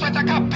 Let's.